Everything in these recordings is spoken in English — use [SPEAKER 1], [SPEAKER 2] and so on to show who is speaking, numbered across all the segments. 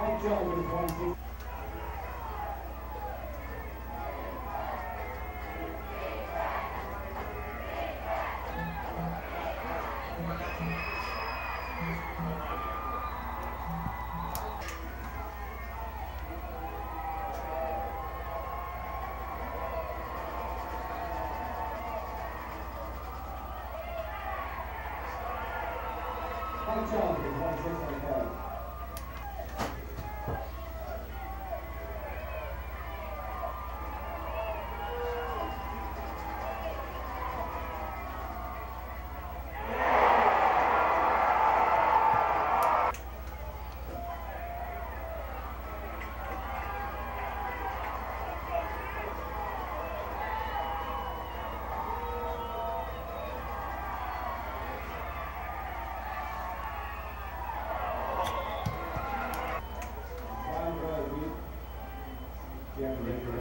[SPEAKER 1] And Jones with one six. And Jones Thank you.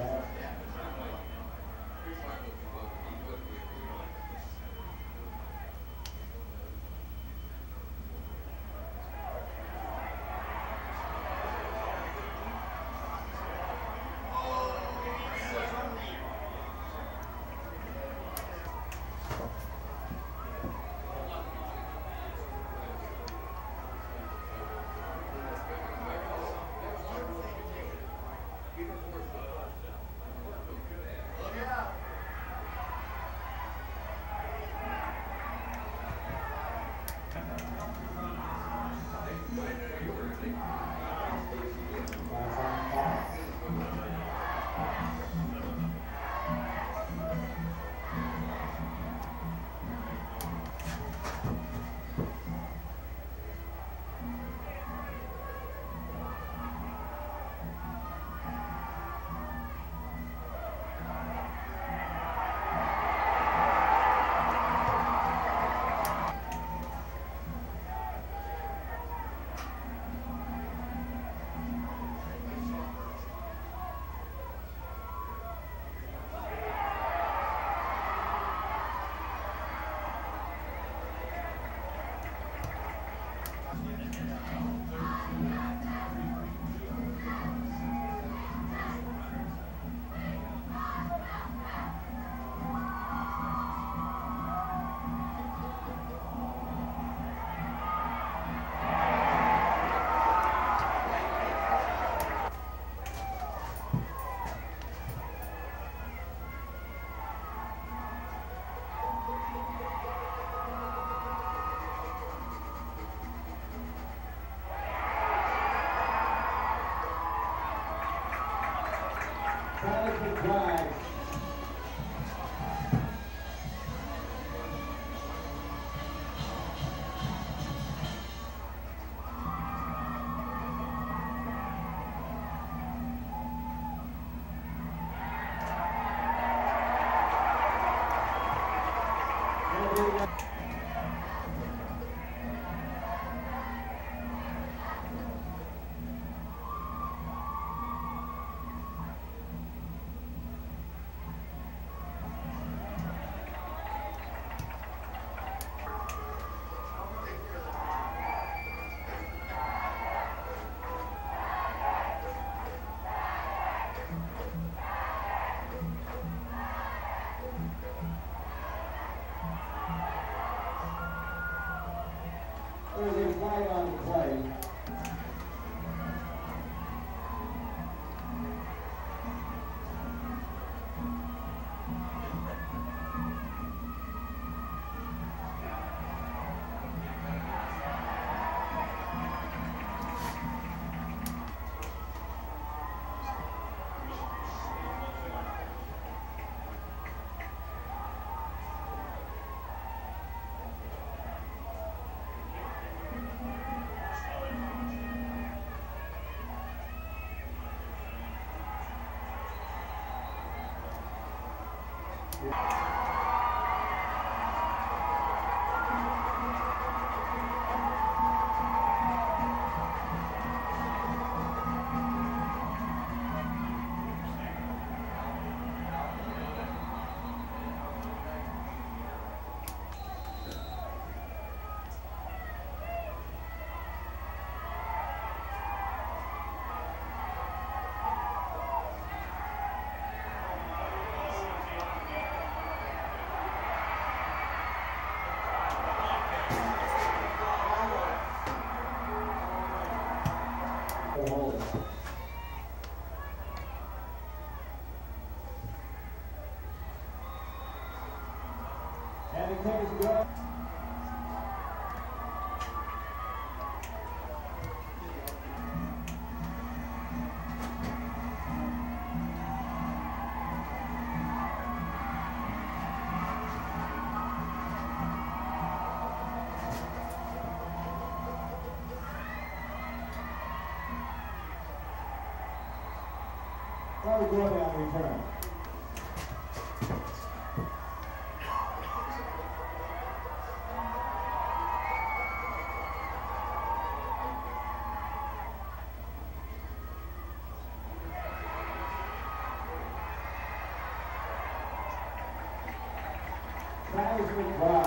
[SPEAKER 1] For Robert Gordon on return. Travis McBride. Cancel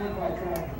[SPEAKER 1] 另外在。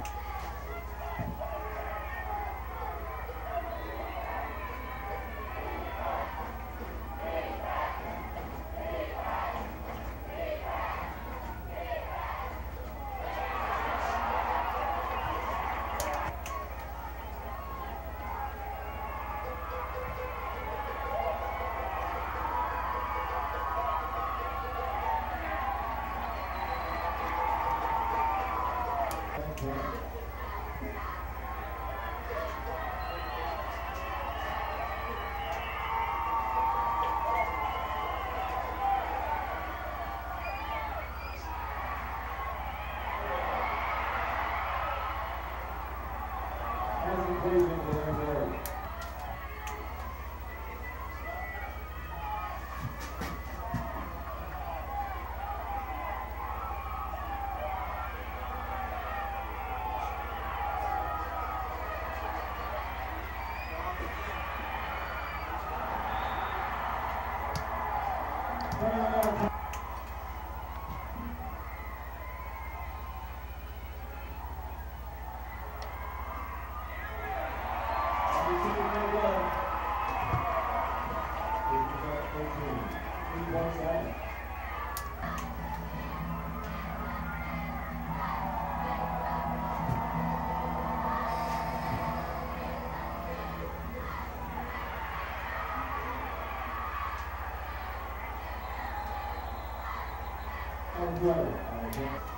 [SPEAKER 1] Throw. Uh,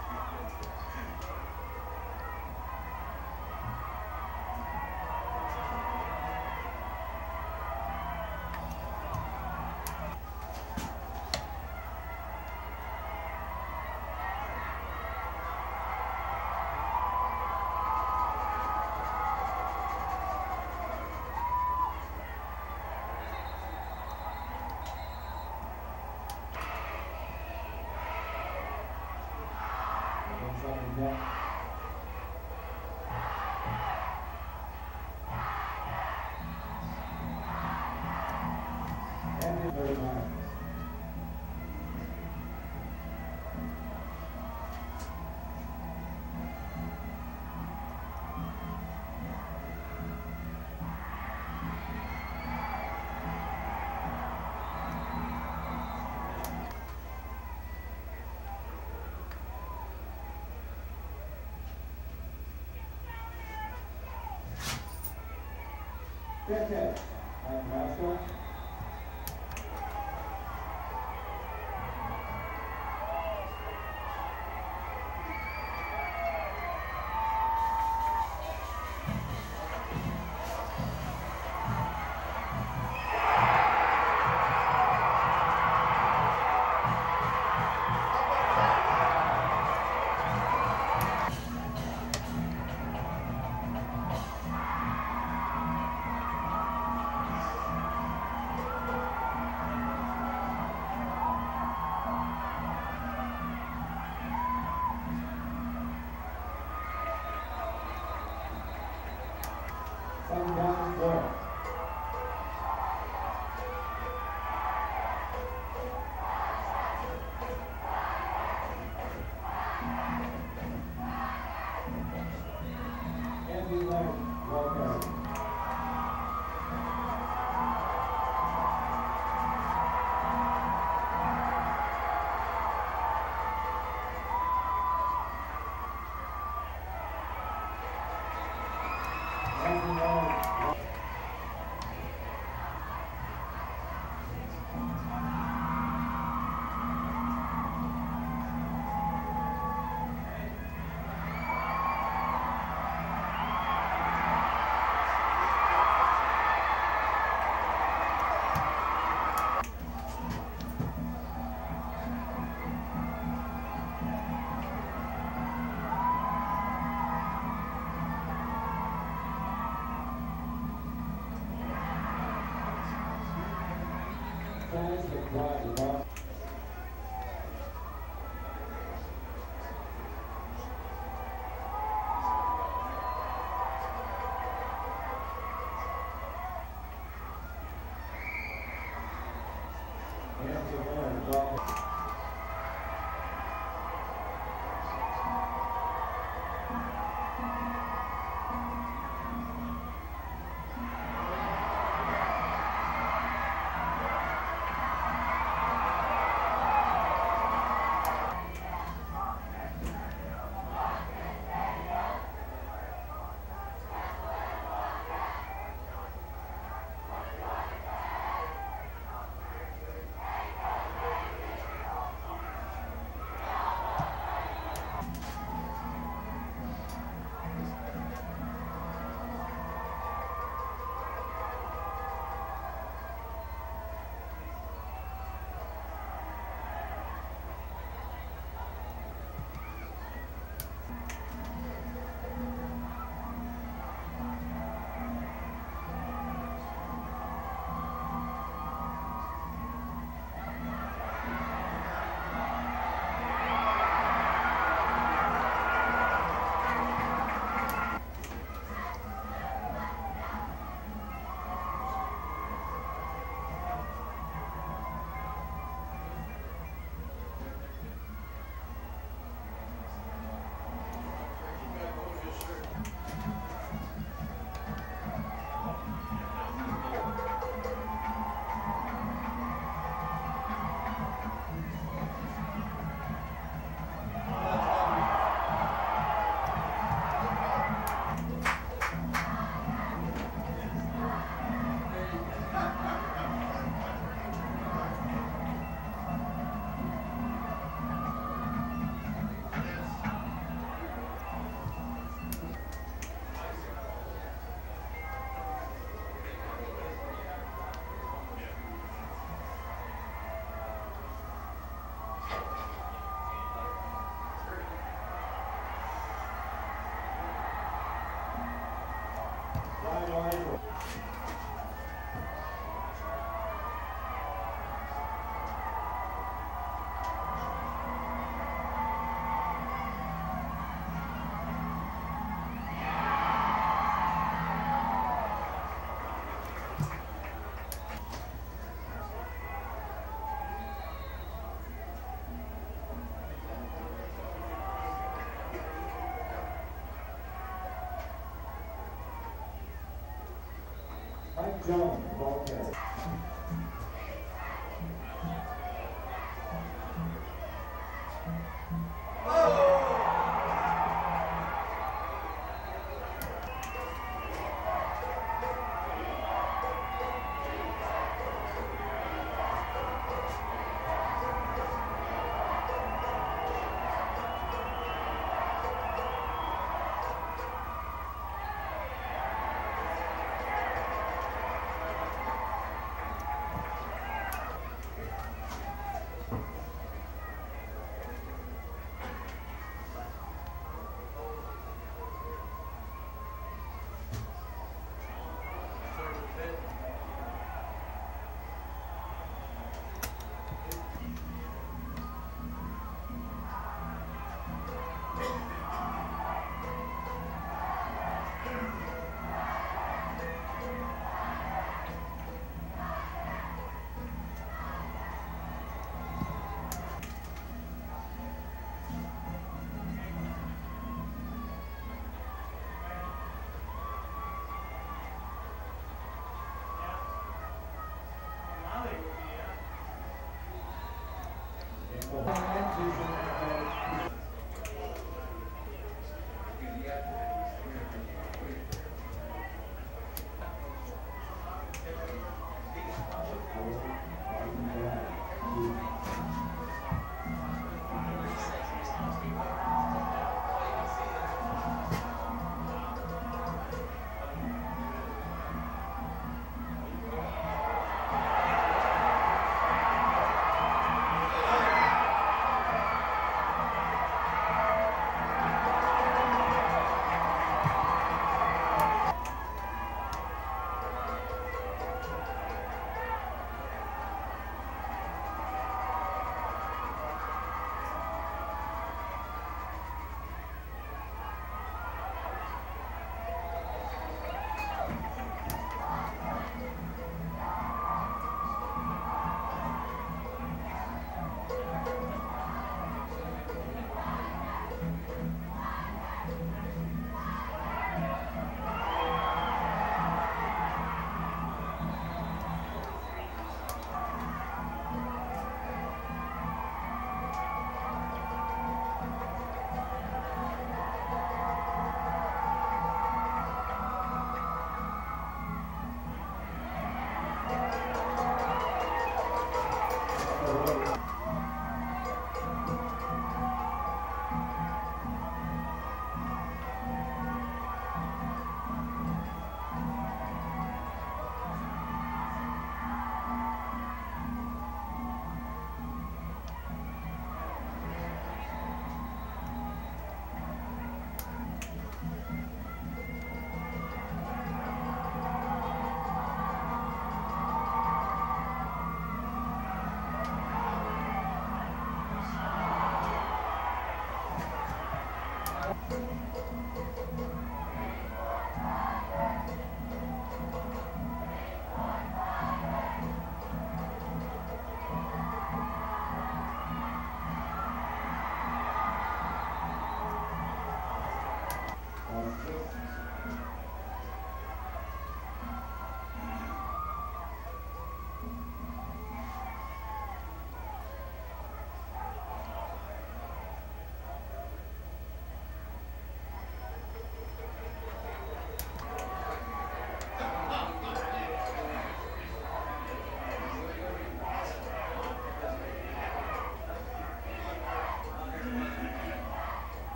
[SPEAKER 1] Miles. Good catch. And Maxwell. Second Jones, ball